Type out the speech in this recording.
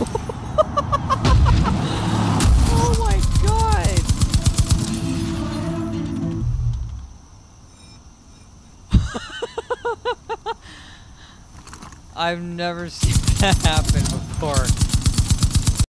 oh my god! I've never seen that happen before.